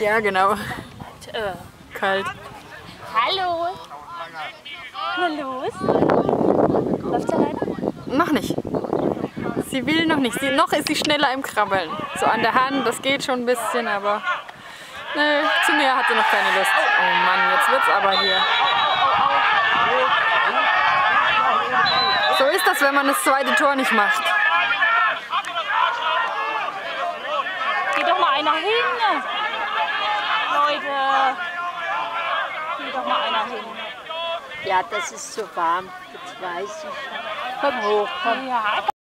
Ja, genau. Äh. Kalt. Hallo. Na los. Läuft's alleine? Noch nicht. Sie will noch nicht. Sie, noch ist sie schneller im Krabbeln. So an der Hand, das geht schon ein bisschen, aber nö, zu mir hat sie noch keine Lust. Oh Mann, jetzt wird's aber hier. So ist das, wenn man das zweite Tor nicht macht. Geh doch mal einer hin. Leute. Geh doch mal einer hin. Ja, das ist so warm. Jetzt weiß ich. Komm hoch, komm. Ja,